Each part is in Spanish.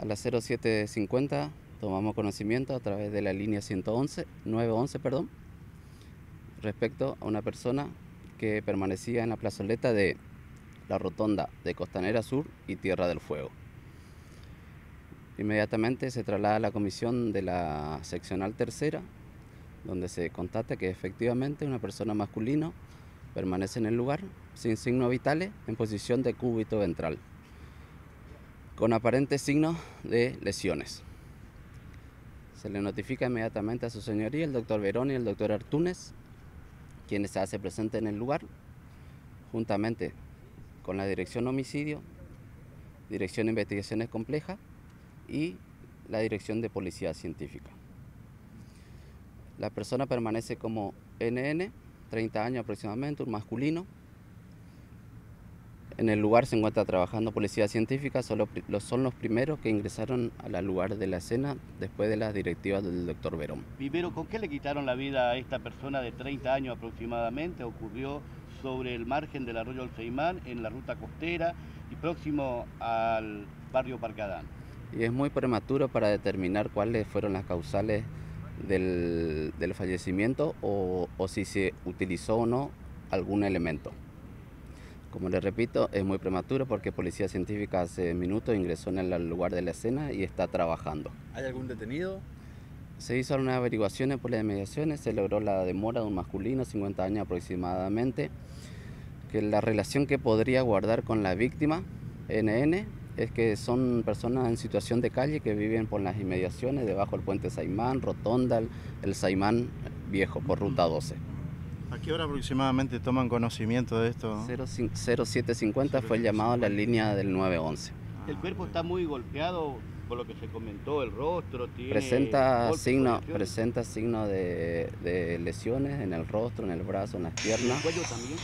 A las 0750 tomamos conocimiento a través de la línea 111, 911, perdón, respecto a una persona que permanecía en la plazoleta de la rotonda de Costanera Sur y Tierra del Fuego. Inmediatamente se traslada a la comisión de la seccional tercera, donde se constata que efectivamente una persona masculina permanece en el lugar sin signos vitales en posición de cúbito ventral con aparentes signos de lesiones. Se le notifica inmediatamente a su señoría el doctor Verón y el doctor Artúnez, quienes se hace presente en el lugar, juntamente con la Dirección Homicidio, Dirección de Investigaciones Complejas y la Dirección de Policía Científica. La persona permanece como NN, 30 años aproximadamente, un masculino, en el lugar se encuentra trabajando policía científica, son los, son los primeros que ingresaron al lugar de la escena después de las directivas del doctor Verón. Primero, ¿con qué le quitaron la vida a esta persona de 30 años aproximadamente? Ocurrió sobre el margen del arroyo Alceimán, en la ruta costera y próximo al barrio Parcadán. Y es muy prematuro para determinar cuáles fueron las causales del, fallecimiento o si se utilizó o no algún elemento. Como les repito, es muy prematuro porque Policía Científica hace minutos ingresó en el lugar de la escena y está trabajando. ¿Hay algún detenido? Se hizo unas averiguaciones por las mediaciones, se logró la demora de un masculino, 50 años aproximadamente, que la relación que podría guardar con la víctima, NN, es que son personas en situación de calle que viven por las inmediaciones, debajo del puente Saimán, Rotonda, el Saimán viejo, por ruta 12. ¿A qué hora aproximadamente toman conocimiento de esto? 0750 fue el llamado a la línea del 911. El cuerpo está muy golpeado por lo que se comentó, el rostro tiene... Presenta signos presenta signo de, lesiones en el rostro, en el brazo, en las piernas. ¿En el cuello también?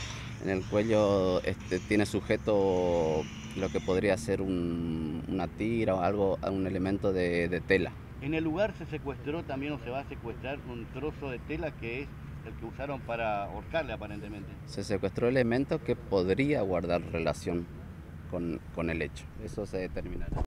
En el cuello este, tiene sujeto lo que podría ser una tira o algo, un elemento de, de tela. En el lugar se secuestró también o se va a secuestrar un trozo de tela que es el que usaron para ahorcarle aparentemente. Se secuestró elementos que podría guardar relación con, con el hecho. Eso se determinará.